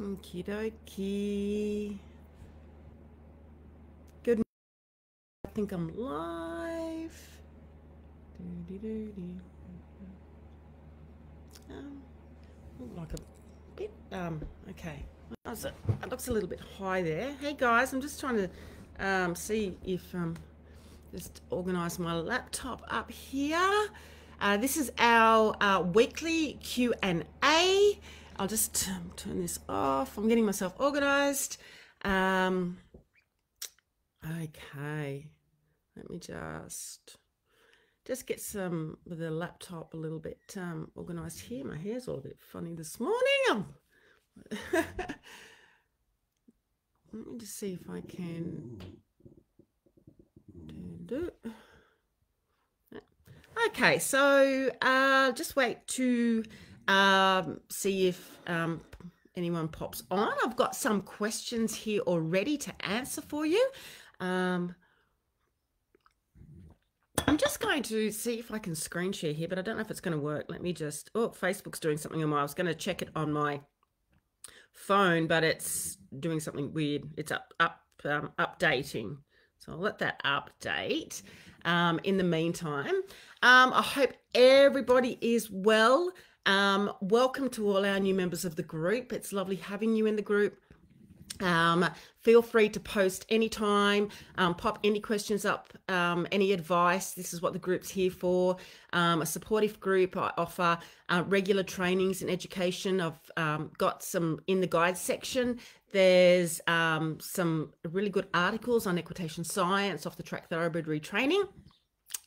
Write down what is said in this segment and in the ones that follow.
Okie dokie. Good. I think I'm live. Um, like a bit. Um. Okay. It looks a little bit high there. Hey guys, I'm just trying to um, see if um, just organise my laptop up here. Uh, this is our uh, weekly Q and A. I'll just um, turn this off. I'm getting myself organised. Um, okay, let me just just get some the laptop a little bit um, organised here. My hair's all a bit funny this morning. Let me just see if I can do. do. Okay, so uh, just wait to um, see if um, anyone pops on. I've got some questions here already to answer for you. Um, I'm just going to see if I can screen share here, but I don't know if it's going to work. Let me just. Oh, Facebook's doing something on my. I was going to check it on my phone, but it's doing something weird. It's up up um, updating. So I'll let that update. Um, in the meantime, um, I hope everybody is well. Um, welcome to all our new members of the group. It's lovely having you in the group. Um, feel free to post anytime, um, pop any questions up, um, any advice. This is what the group's here for. Um, a supportive group. I offer uh, regular trainings and education. I've um, got some in the guide section. There's um, some really good articles on equitation science, off the track thoroughbred retraining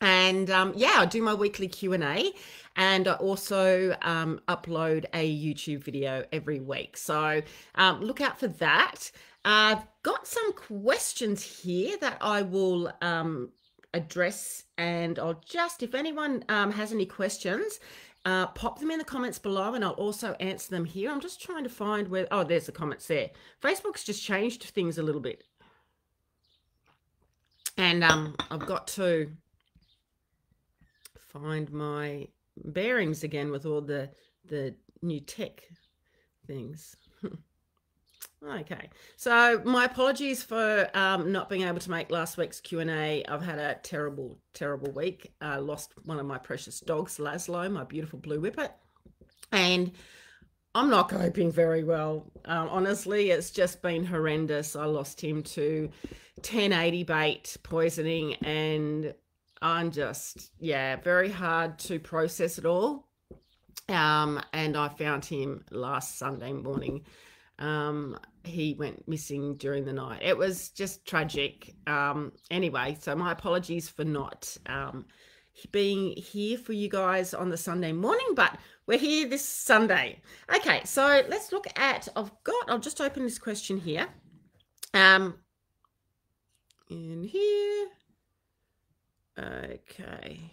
and um, yeah i do my weekly q&a and i also um, upload a youtube video every week so um, look out for that i've got some questions here that i will um, address and i'll just if anyone um, has any questions uh, pop them in the comments below and I'll also answer them here. I'm just trying to find where, oh, there's the comments there. Facebook's just changed things a little bit. And um, I've got to find my bearings again with all the the new tech things. okay, so my apologies for um, not being able to make last week's Q and A. I've had a terrible, terrible week. I lost one of my precious dogs, Laszlo, my beautiful blue whippet, and I'm not coping very well. Um, honestly, it's just been horrendous. I lost him to 1080 bait poisoning and I'm just, yeah, very hard to process it all. Um, and I found him last Sunday morning. Um, he went missing during the night. It was just tragic. Um, anyway, so my apologies for not um, being here for you guys on the Sunday morning, but we're here this Sunday. Okay, so let's look at. I've got. I'll just open this question here. Um, in here. Okay.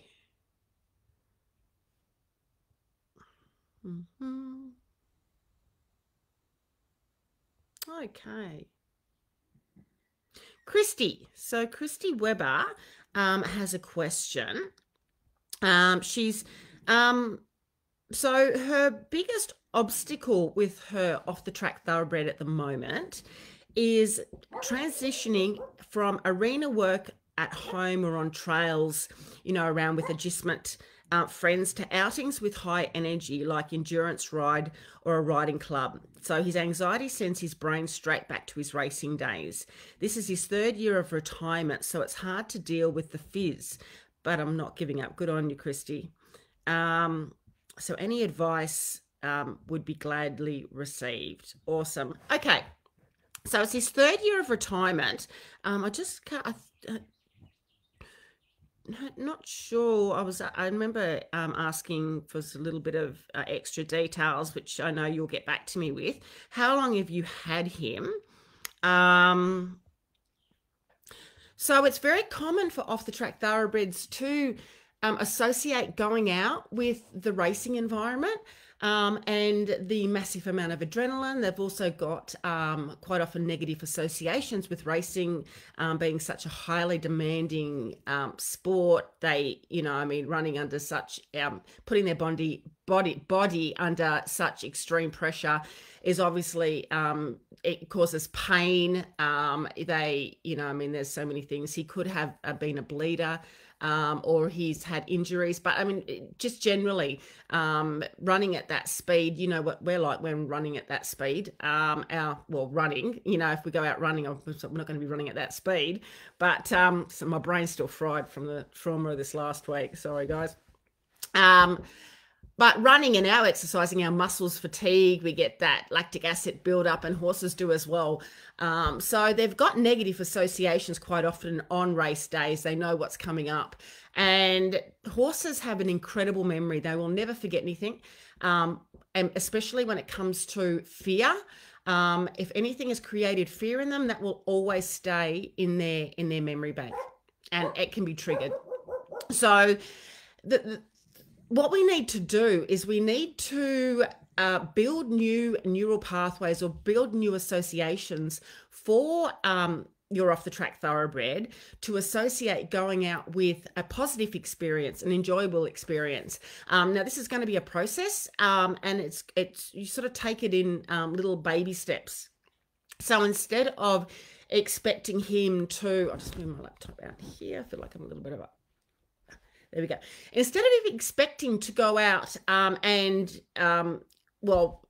hmm Okay. Christy. So Christy Weber um, has a question. Um, she's um, so her biggest obstacle with her off the track thoroughbred at the moment is transitioning from arena work at home or on trails, you know, around with adjustment uh, friends to outings with high energy like endurance ride or a riding club. So his anxiety sends his brain straight back to his racing days. This is his third year of retirement, so it's hard to deal with the fizz, but I'm not giving up. Good on you, Christy. Um, so any advice um, would be gladly received. Awesome. Okay. So it's his third year of retirement. Um, I just can't, I, not sure. I was. I remember um, asking for a little bit of uh, extra details, which I know you'll get back to me with. How long have you had him? Um, so it's very common for off the track thoroughbreds to um, associate going out with the racing environment. Um, and the massive amount of adrenaline. They've also got um, quite often negative associations with racing um, being such a highly demanding um, sport. They, you know, I mean, running under such, um, putting their body body body under such extreme pressure is obviously um, it causes pain. they, you know, I mean, there's so many things. He could have uh, been a bleeder um, or he's had injuries. But I mean, just generally, um, running at that speed, you know what we're like when running at that speed. Um, our well, running, you know, if we go out running, we're not going to be running at that speed. But um, so my brain's still fried from the trauma of this last week. Sorry, guys. But running and our exercising, our muscles fatigue, we get that lactic acid buildup, and horses do as well. Um, so they've got negative associations quite often on race days. They know what's coming up. And horses have an incredible memory. They will never forget anything, um, and especially when it comes to fear. Um, if anything has created fear in them, that will always stay in their in their memory bank, and it can be triggered. So, the, the what we need to do is we need to uh, build new neural pathways or build new associations for um, your off the track thoroughbred to associate going out with a positive experience, an enjoyable experience. Um, now, this is going to be a process, um, and it's it's you sort of take it in um, little baby steps. So instead of expecting him to, I'll just move my laptop out here. I feel like I'm a little bit of a there we go. Instead of expecting to go out um, and, um, well,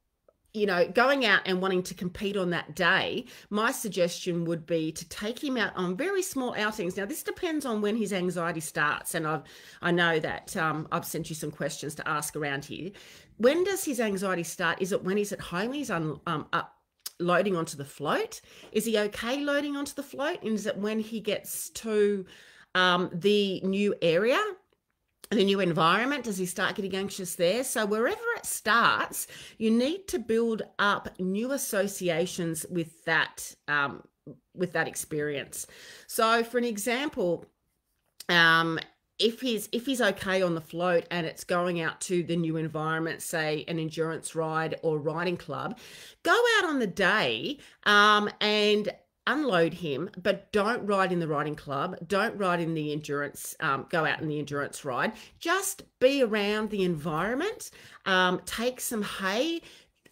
you know, going out and wanting to compete on that day, my suggestion would be to take him out on very small outings. Now, this depends on when his anxiety starts, and I've I know that um, I've sent you some questions to ask around here. When does his anxiety start? Is it when he's at home? He's un, um, up, loading onto the float. Is he okay loading onto the float? And is it when he gets to um, the new area the new environment does he start getting anxious there? So wherever it starts you need to build up new associations with that um, with that experience. So for an example um, if he's if he's okay on the float and it's going out to the new environment say an endurance ride or riding club go out on the day um, and unload him, but don't ride in the riding club. Don't ride in the endurance, um, go out in the endurance ride. Just be around the environment. Um, take some hay.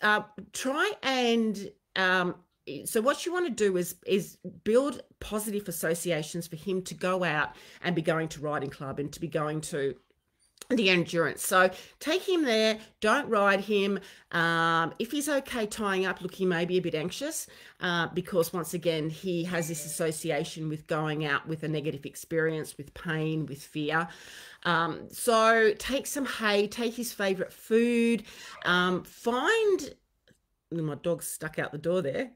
Uh, try and um, so what you want to do is is build positive associations for him to go out and be going to riding club and to be going to the endurance. So take him there. Don't ride him. Um, if he's okay tying up, look, he may be a bit anxious uh, because once again he has this association with going out with a negative experience, with pain, with fear. Um, so take some hay. Take his favorite food. Um, find. My dog's stuck out the door there.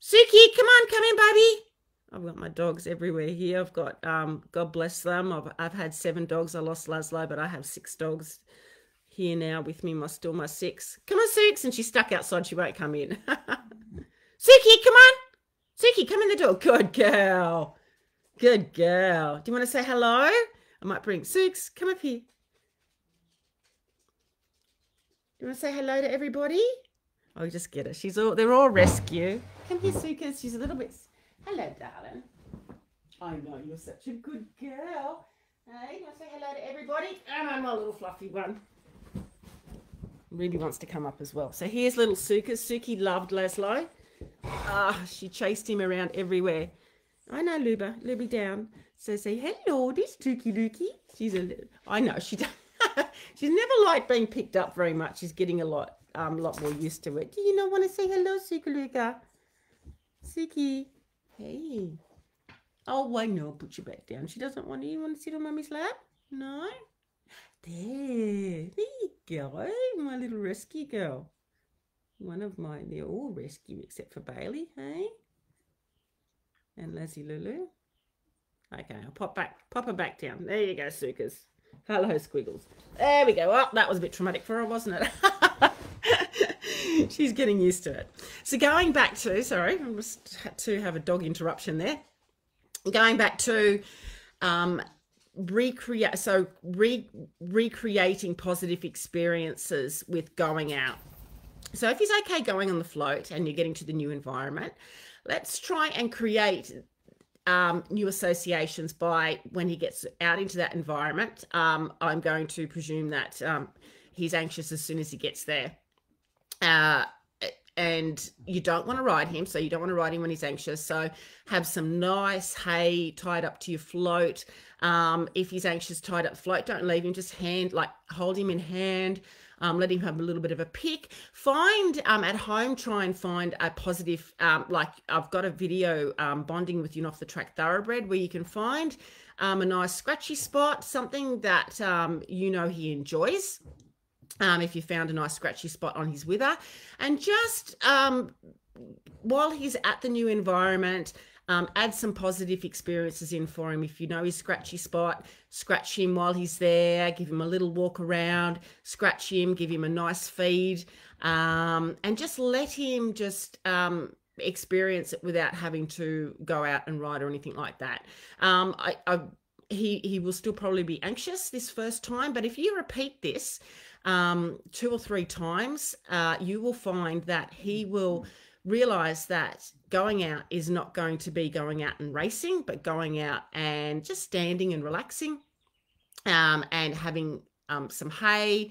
Suki, come on, come in, baby. I've got my dogs everywhere here. I've got, um, God bless them. I've, I've had seven dogs. I lost Laszlo, but I have six dogs here now with me. My still my six. Come on, Six. And she's stuck outside. She won't come in. Suki, come on. Suki, come in the door. Good girl. Good girl. Do you want to say hello? I might bring Six. Come up here. Do you want to say hello to everybody? Oh, just get it. She's all. They're all rescue. Come here, Sukas. She's a little bit Hello, darling. I know you're such a good girl. Hey, I say hello to everybody? And I'm my little fluffy one. Ruby wants to come up as well. So here's little Suka. Suki loved Laszlo. Ah, she chased him around everywhere. I know, Luba. Luby down. So say hello, this Tuki Luki. She's a little, I know she she's never liked being picked up very much. She's getting a lot um lot more used to it. Do you not want to say hello, Suki Luka? Suki. Hey. Oh, why no? Put you back down. She doesn't want you. Want to sit on Mummy's lap? No? There. There you go. Eh, my little rescue girl. One of mine. They're all rescue except for Bailey, hey? And Lazzy Lulu. Okay, I'll pop back, pop her back down. There you go, Sukas. Hello, Squiggles. There we go. Oh, that was a bit traumatic for her, wasn't it? She's getting used to it. So going back to, sorry, I just had to have a dog interruption there. Going back to um, recreate so re, recreating positive experiences with going out so if he's okay going on the float and you're getting to the new environment let's try and create um, new associations by when he gets out into that environment um, i'm going to presume that um, he's anxious as soon as he gets there uh, and you don't want to ride him so you don't want to ride him when he's anxious. So have some nice hay tied up to your float. Um, if he's anxious tied up float. Don't leave him. Just hand like hold him in hand. Um, let him have a little bit of a pick. Find um, at home try and find a positive um, like i've got a video um, bonding with you off the track thoroughbred where you can find um, a nice scratchy spot something that um, you know he enjoys um, if you found a nice scratchy spot on his wither. And just um, while he's at the new environment, um, add some positive experiences in for him. If you know his scratchy spot, scratch him while he's there, give him a little walk around, scratch him, give him a nice feed, um, and just let him just um, experience it without having to go out and ride or anything like that. Um, I, I, he, he will still probably be anxious this first time, but if you repeat this, um, two or three times, uh, you will find that he will realize that going out is not going to be going out and racing, but going out and just standing and relaxing um, and having um, some hay.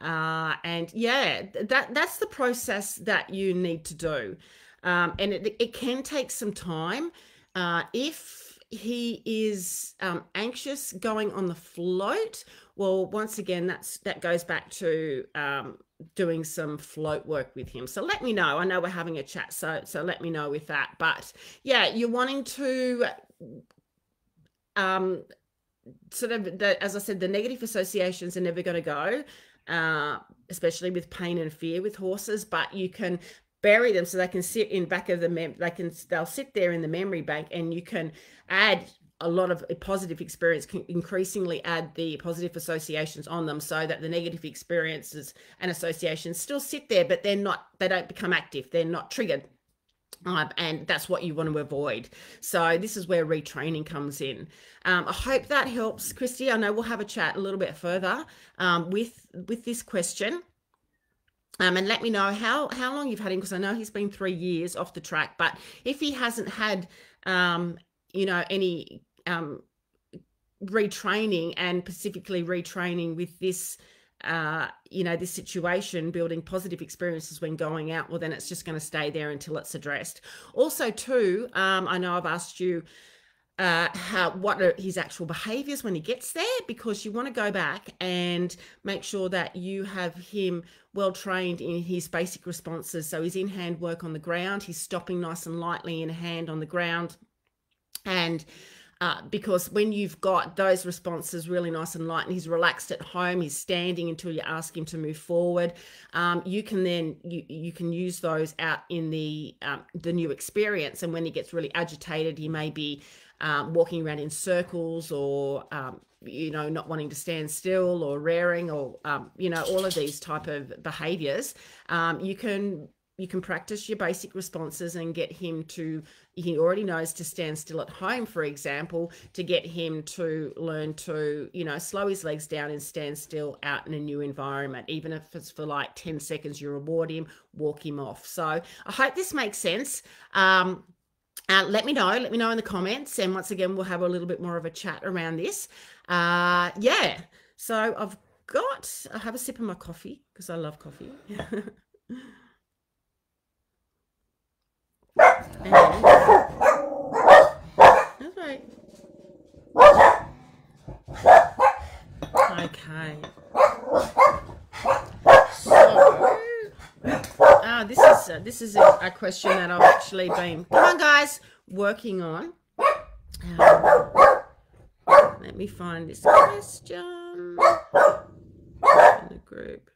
Uh, and yeah, that that's the process that you need to do. Um, and it, it can take some time. Uh, if he is um, anxious going on the float well once again that's that goes back to um, doing some float work with him. So let me know. I know we're having a chat so so let me know with that. But yeah you're wanting to um sort of the, as i said the negative associations are never going to go uh, especially with pain and fear with horses but you can bury them so they can sit in back of the mem they can they'll sit there in the memory bank and you can add a lot of positive experience can increasingly add the positive associations on them so that the negative experiences and associations still sit there but they're not they don't become active they're not triggered um, and that's what you want to avoid. So this is where retraining comes in. Um, I hope that helps, Christy. I know we'll have a chat a little bit further um, with with this question. Um, and let me know how how long you've had him because I know he's been three years off the track. But if he hasn't had, um, you know, any um, retraining and specifically retraining with this, uh, you know, this situation, building positive experiences when going out, well, then it's just going to stay there until it's addressed. Also, too, um, I know I've asked you uh, how what are his actual behaviors when he gets there because you want to go back and make sure that you have him well trained in his basic responses so he's in hand work on the ground he's stopping nice and lightly in hand on the ground and uh, because when you've got those responses really nice and light and he's relaxed at home he's standing until you ask him to move forward um, you can then you, you can use those out in the um, the new experience. And when he gets really agitated he may be um, walking around in circles or um, you know not wanting to stand still or rearing or um, you know all of these type of behaviors um, you can you can practice your basic responses and get him to he already knows to stand still at home for example to get him to learn to you know slow his legs down and stand still out in a new environment even if it's for like 10 seconds you reward him walk him off so i hope this makes sense um, uh, let me know. Let me know in the comments. And once again, we'll have a little bit more of a chat around this. Uh, yeah. So I've got, I have a sip of my coffee because I love coffee. and, that's right. Okay. So, Ah, this is uh, this is a, a, question that I've actually been come on guys working on. Um, let me find this question in the group.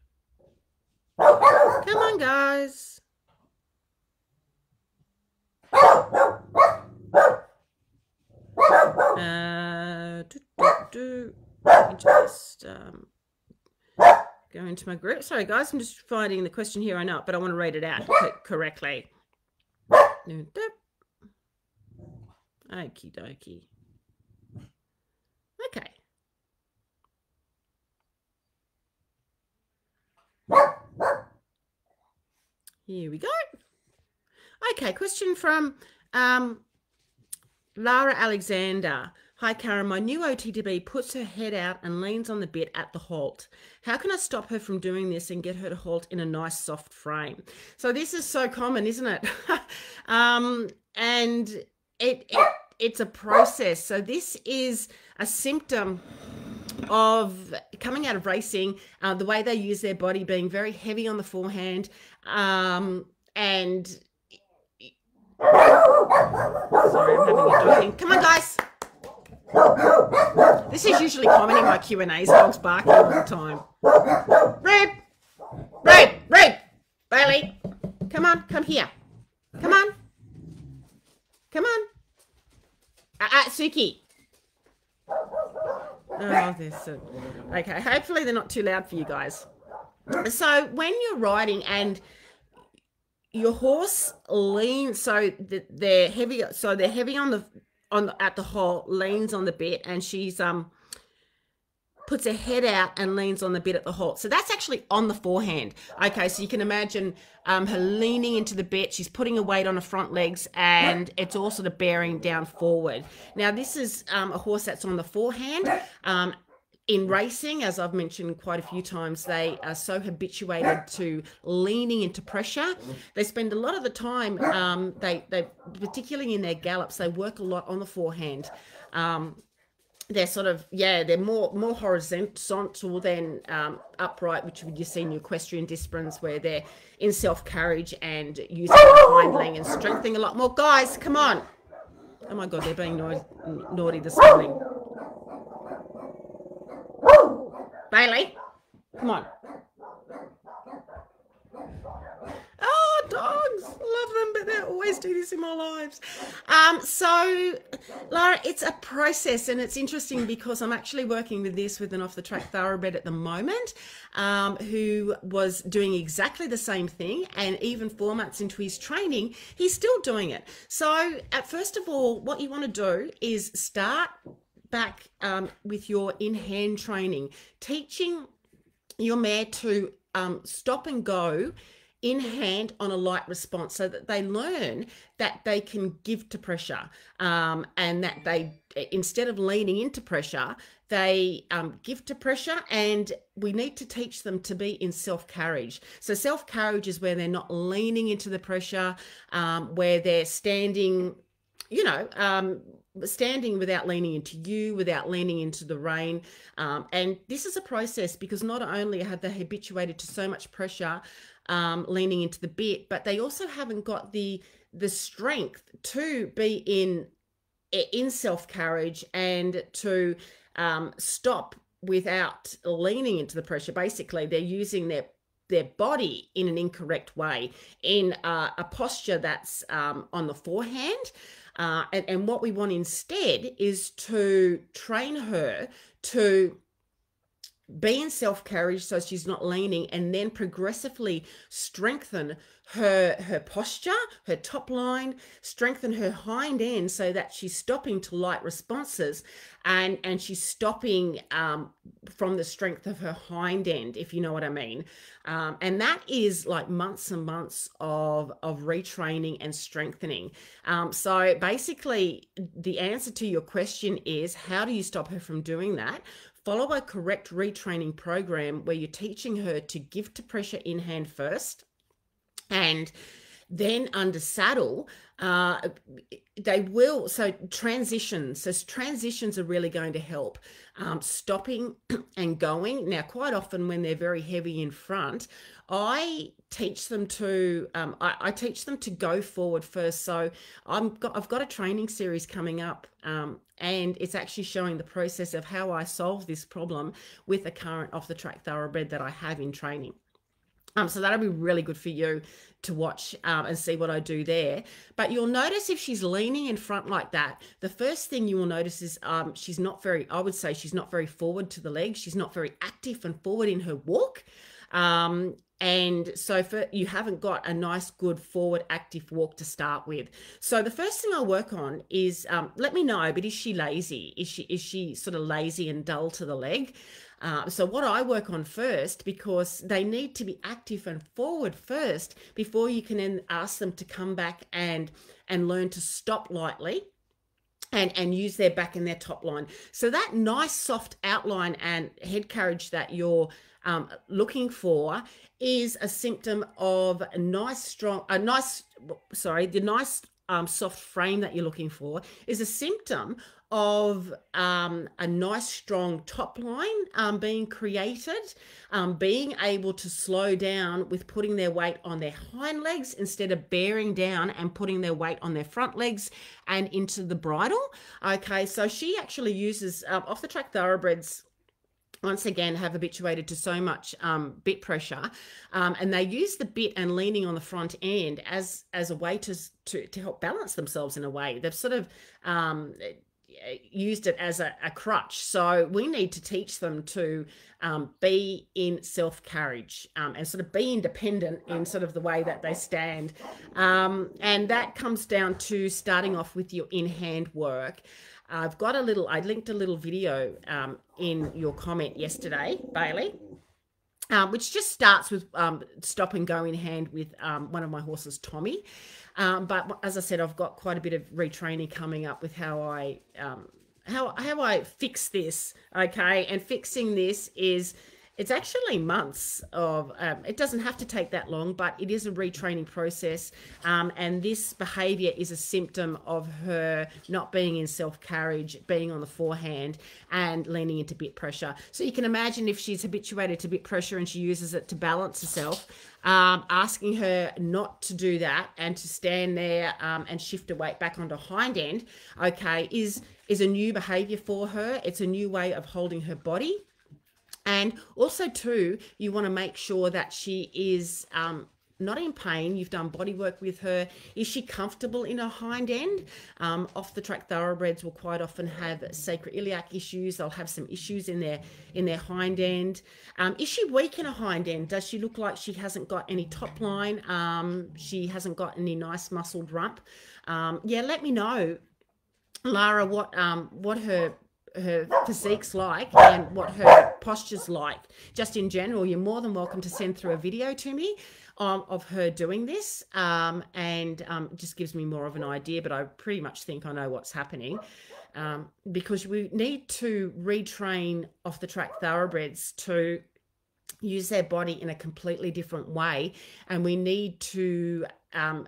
Come on guys. into my group. Sorry, guys, I'm just finding the question here I know, but I want to read it out correctly. Okie dokie. Okay. Here we go. Okay, question from um, Lara Alexander. Hi, Karen. My new OTTB puts her head out and leans on the bit at the halt. How can I stop her from doing this and get her to halt in a nice soft frame? So this is so common, isn't it? um, and it, it it's a process. So this is a symptom of coming out of racing, uh, the way they use their body being very heavy on the forehand, um, and sorry, I'm having a dog Come on, guys. This is usually common in my Q and A's. Dogs barking all the time. Red, Red, Red, Bailey, come on, come here, come on, come on. Ah, uh, uh, Suki. Oh, this. Okay, hopefully they're not too loud for you guys. So when you're riding and your horse leans, so they're heavy, so they're heavy on the on the, at the hole, leans on the bit, and she's um puts her head out and leans on the bit at the halt. So that's actually on the forehand. Okay, so you can imagine um, her leaning into the bit. She's putting a weight on her front legs and it's all sort of bearing down forward. Now, this is um, a horse that's on the forehand. Um, in racing, as I've mentioned quite a few times, they are so habituated to leaning into pressure. They spend a lot of the time, um, they, they particularly in their gallops, they work a lot on the forehand. Um, they're sort of yeah they're more more horizontal than um, upright which you see in equestrian disciplines where they're in self carriage and using hindling and strengthening a lot more guys come on oh my god they're being naughty, naughty this morning bailey come on Oh, dogs. Love them, but they always do this in my lives. Um, so, Lara, it's a process, and it's interesting because I'm actually working with this with an off the track thoroughbred at the moment, um, who was doing exactly the same thing, and even four months into his training, he's still doing it. So, at first of all, what you want to do is start back um, with your in hand training, teaching your mare to um, stop and go in hand on a light response so that they learn that they can give to pressure um, and that they instead of leaning into pressure they um, give to pressure and we need to teach them to be in self carriage so self carriage is where they're not leaning into the pressure um, where they're standing you know um, standing without leaning into you, without leaning into the rein. Um, and this is a process because not only have they habituated to so much pressure, um, leaning into the bit, but they also haven't got the the strength to be in in self carriage and to um, stop without leaning into the pressure. Basically, they're using their their body in an incorrect way in uh, a posture that's um, on the forehand. Uh, and, and what we want instead is to train her to be in self carriage so she's not leaning and then progressively strengthen her her posture her top line strengthen her hind end so that she's stopping to light responses and and she's stopping um, from the strength of her hind end if you know what i mean. Um, and that is like months and months of of retraining and strengthening. Um, so basically the answer to your question is how do you stop her from doing that follow a correct retraining program where you're teaching her to give to pressure in hand first and then under saddle uh, they will so transitions so transitions are really going to help um, stopping and going. Now quite often when they're very heavy in front i teach them to um, I, I, teach them to go forward first. So i'm got, i've got a training series coming up um, and it's actually showing the process of how i solve this problem with a current off the track thoroughbred that i have in training um, so that'll be really good for you to watch um, and see what I do there. But you'll notice if she's leaning in front like that, the first thing you will notice is um, she's not very, I would say she's not very forward to the legs. She's not very active and forward in her walk. Um, and so for you haven't got a nice good forward active walk to start with. So the first thing i work on is um, let me know but is she lazy? Is she is she sort of lazy and dull to the leg? Uh, so what i work on first because they need to be active and forward first before you can then ask them to come back and and learn to stop lightly and and use their back and their top line. So that nice soft outline and head carriage that you're um, looking for is a symptom of a nice strong a nice sorry the nice um, soft frame that you're looking for is a symptom of um, a nice strong top line um, being created, um, being able to slow down with putting their weight on their hind legs instead of bearing down and putting their weight on their front legs and into the bridle. Okay, so she actually uses um, off the track thoroughbreds once again have habituated to so much um, bit pressure um, and they use the bit and leaning on the front end as as a way to to, to help balance themselves in a way. They've sort of um, used it as a, a, crutch. So we need to teach them to um, be in self carriage um, and sort of be independent in sort of the way that they stand. Um, and that comes down to starting off with your in hand work I've got a little, I linked a little video um, in your comment yesterday, Bailey, um, which just starts with um, stop and go in hand with um, one of my horses, Tommy. Um, but as I said, I've got quite a bit of retraining coming up with how I um, how how I fix this. Okay, and fixing this is it's actually months of, um, it doesn't have to take that long, but it is a retraining process. Um, and this behavior is a symptom of her not being in self carriage, being on the forehand, and leaning into bit pressure. So you can imagine if she's habituated to bit pressure and she uses it to balance herself. Um, asking her not to do that and to stand there um, and shift her weight back onto hind end, okay, is is a new behavior for her. It's a new way of holding her body. And also, too, you want to make sure that she is um, not in pain. You've done body work with her. Is she comfortable in her hind end? Um, off the track thoroughbreds will quite often have sacroiliac issues. They'll have some issues in their in their hind end. Um, is she weak in her hind end? Does she look like she hasn't got any top line? Um, she hasn't got any nice muscled rump. Um, yeah, let me know, Lara, what um, what her her physique's like and what her posture's like. Just in general, you're more than welcome to send through a video to me um, of her doing this, um, and um, just gives me more of an idea. But I pretty much think I know what's happening. Um, because we need to retrain off the track thoroughbreds to use their body in a completely different way, and we need to um,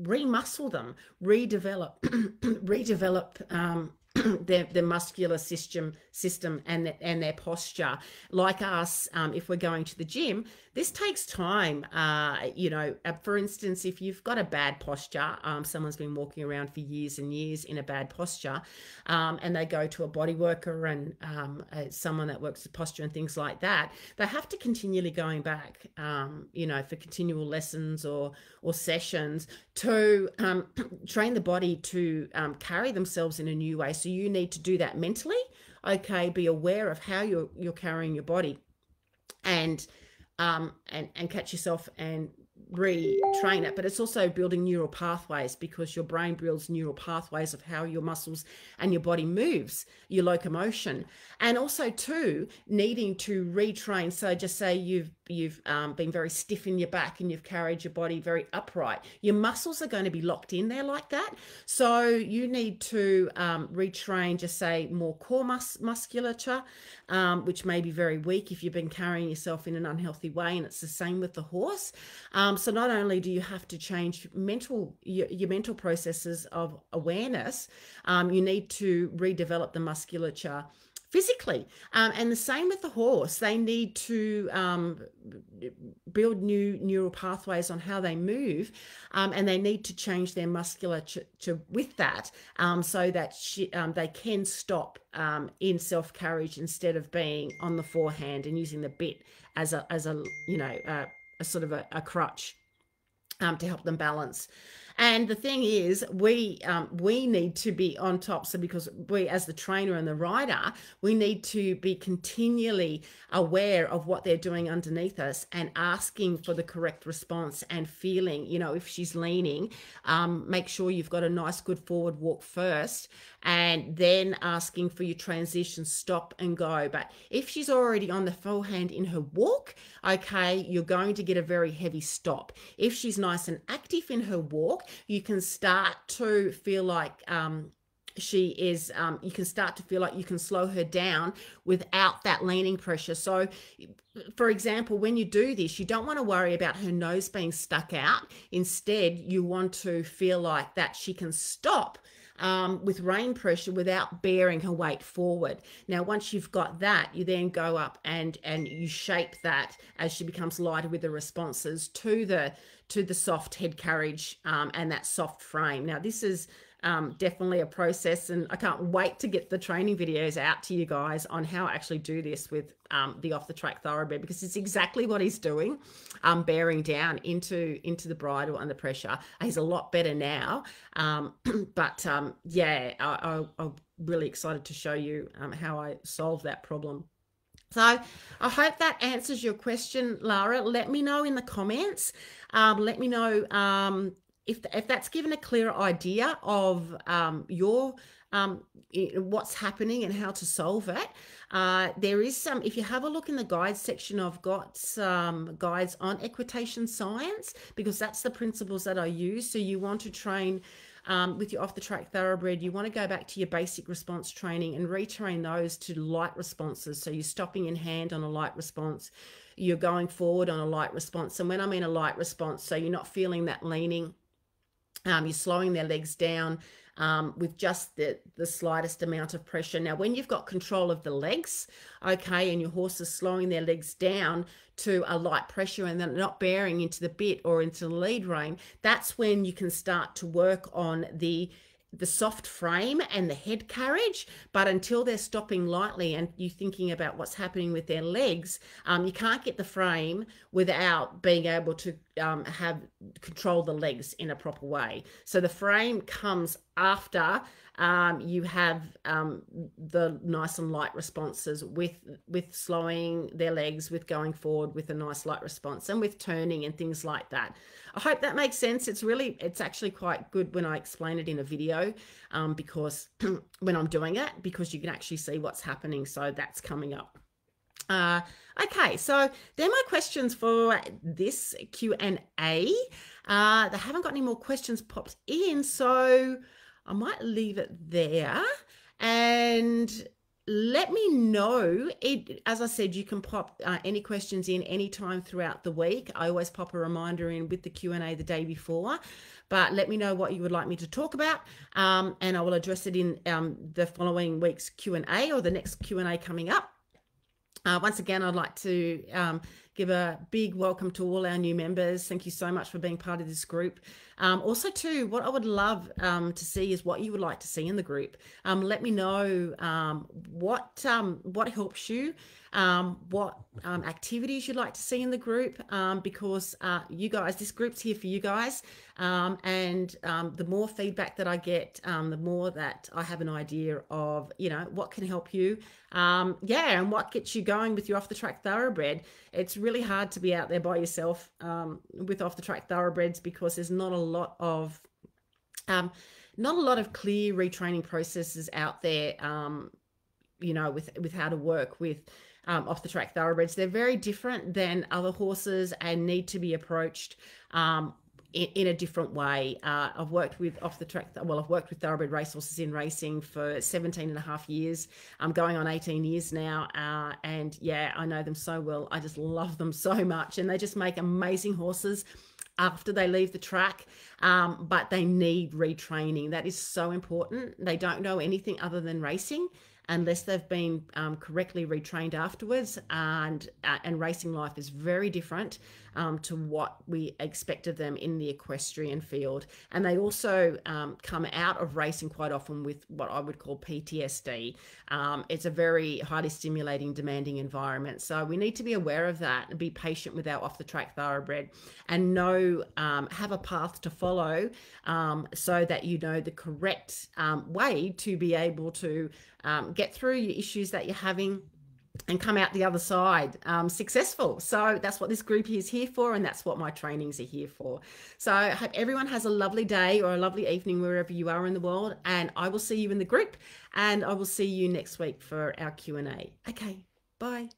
remuscle them, redevelop, redevelop um, their, their muscular system system and and their posture. Like us um, if we're going to the gym this takes time uh, you know uh, for instance if you've got a bad posture um, someone's been walking around for years and years in a bad posture um, and they go to a body worker and um, uh, someone that works with posture and things like that they have to continually going back um, you know for continual lessons or or sessions to um, train the body to carry themselves in a new way so you need to do that mentally. Okay, be aware of how you're you're carrying your body, and um and and catch yourself and retrain it. But it's also building neural pathways because your brain builds neural pathways of how your muscles and your body moves your locomotion. And also too needing to retrain. So just say you've you've um, been very stiff in your back and you've carried your body very upright. Your muscles are going to be locked in there like that. So you need to um, retrain just say more core mus- musculature um, which may be very weak if you've been carrying yourself in an unhealthy way and it's the same with the horse. Um, so not only do you have to change mental your, your mental processes of awareness um, you need to redevelop the musculature physically. Um, and the same with the horse. They need to um, build new neural pathways on how they move, um, and they need to change their musculature with that um, so that she, um, they can stop um, in self carriage instead of being on the forehand and using the bit as a, as a you know, uh, a sort of a, a crutch to help them balance. And the thing is, we um, we need to be on top. So because we, as the trainer and the rider, we need to be continually aware of what they're doing underneath us and asking for the correct response and feeling. You know, if she's leaning, um, make sure you've got a nice, good forward walk first, and then asking for your transition, stop and go. But if she's already on the forehand in her walk, okay, you're going to get a very heavy stop. If she's nice and active in her walk, you can start to feel like um, she is um, you can start to feel like you can slow her down without that leaning pressure. So for example when you do this you don't want to worry about her nose being stuck out. Instead you want to feel like that she can stop um, with rein pressure without bearing her weight forward. Now, once you've got that, you then go up and and you shape that as she becomes lighter with the responses to the to the soft head carriage um, and that soft frame. Now, this is um, definitely a process, and I can't wait to get the training videos out to you guys on how I actually do this with um, the off the track thoroughbred because it's exactly what he's doing, um, bearing down into into the bridle and the pressure. He's a lot better now, um, but um, yeah, I, I, am really excited to show you um, how I solve that problem. So I hope that answers your question, Lara. Let me know in the comments. Um, let me know um, if if that's given a clear idea of um, your um, what's happening and how to solve it. Uh, there is some, if you have a look in the guides section, I've got some guides on equitation science because that's the principles that I use. So you want to train um, with your off the track thoroughbred, you want to go back to your basic response training and retrain those to light responses. So you're stopping in hand on a light response, you're going forward on a light response. And when I mean a light response, so you're not feeling that leaning um, you're slowing their legs down um, with just the, the slightest amount of pressure. Now, when you've got control of the legs, okay, and your horse is slowing their legs down to a light pressure and they're not bearing into the bit or into the lead rein, that's when you can start to work on the the soft frame and the head carriage, but until they're stopping lightly and you thinking about what's happening with their legs, um, you can't get the frame without being able to um, have control the legs in a proper way. So the frame comes after um, you have um, the nice and light responses with with slowing their legs, with going forward with a nice light response, and with turning and things like that. I hope that makes sense. It's really, it's actually quite good when I explain it in a video um, because when I'm doing it, because you can actually see what's happening. So that's coming up. Uh, okay, so they're my questions for this Q&A. Uh, they haven't got any more questions popped in, so I might leave it there. And let me know it as i said you can pop uh, any questions in anytime throughout the week i always pop a reminder in with the q&a the day before but let me know what you would like me to talk about um, and i will address it in um, the following week's q&a or the next q&a coming up uh, once again i'd like to um, give a big welcome to all our new members. Thank you so much for being part of this group. Um, also, too, what I would love um, to see is what you would like to see in the group. Um, let me know um, what um, what helps you um, what um, activities you'd like to see in the group um, because uh, you guys, this group's here for you guys. Um, and um, the more feedback that I get, um, the more that I have an idea of, you know, what can help you. yeah, and what gets you going with your off the track thoroughbred. It's really hard to be out there by yourself with off the track thoroughbreds because there's not a lot of not a lot of clear retraining processes out there um, you know with with how to work with um, off the track thoroughbreds. They're very different than other horses and need to be approached um, in, in, a different way. Uh, I've worked with off the track, well, I've worked with thoroughbred racehorses in racing for 17 and a half years. I'm going on 18 years now. Uh, and yeah, I know them so well. I just love them so much. And they just make amazing horses after they leave the track, um, but they need retraining. That is so important. They don't know anything other than racing unless they've been um, correctly retrained afterwards. And uh, and racing life is very different um, to what we expect of them in the equestrian field. And they also um, come out of racing quite often with what I would call PTSD. Um, it's a very highly stimulating, demanding environment. So we need to be aware of that and be patient with our off the track thoroughbred and know, um, have a path to follow um, so that you know the correct way to be able to get through your issues that you're having and come out the other side um, successful. So that's what this group is here for, and that's what my trainings are here for. So I hope everyone has a lovely day or a lovely evening wherever you are in the world, and I will see you in the group, and I will see you next week for our Q and A. Okay, bye.